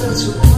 That's a.